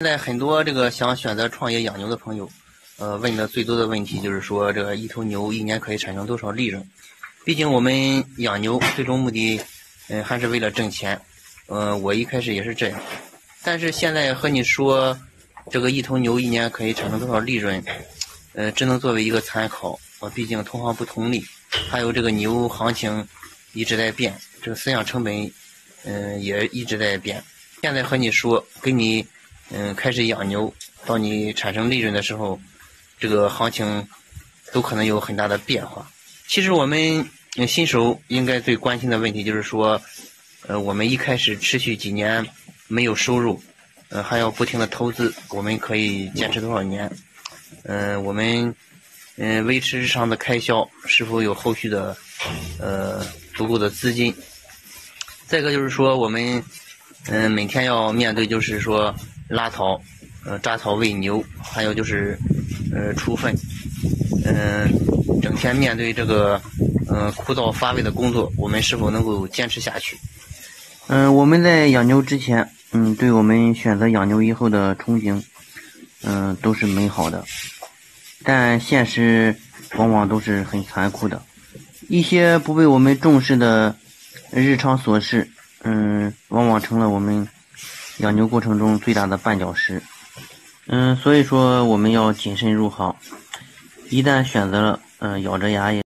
现在很多这个想选择创业养牛的朋友，呃，问的最多的问题就是说，这个一头牛一年可以产生多少利润？毕竟我们养牛最终目的，嗯，还是为了挣钱。嗯，我一开始也是这样，但是现在和你说，这个一头牛一年可以产生多少利润，呃，只能作为一个参考。呃，毕竟同行不同利，还有这个牛行情一直在变，这个饲养成本，嗯，也一直在变。现在和你说，给你。嗯，开始养牛到你产生利润的时候，这个行情都可能有很大的变化。其实我们新手应该最关心的问题就是说，呃，我们一开始持续几年没有收入，呃，还要不停的投资，我们可以坚持多少年？嗯，我们嗯维持日常的开销是否有后续的呃足够的资金？再一个就是说，我们嗯每天要面对就是说。拉草，呃，扎草喂牛，还有就是，呃，除粪，嗯，整天面对这个，嗯，枯燥乏味的工作，我们是否能够坚持下去？嗯，我们在养牛之前，嗯，对我们选择养牛以后的憧憬，嗯，都是美好的，但现实往往都是很残酷的，一些不被我们重视的日常琐事，嗯，往往成了我们。养牛过程中最大的绊脚石，嗯，所以说我们要谨慎入行，一旦选择了，嗯，咬着牙也。